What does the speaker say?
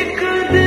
एक दिन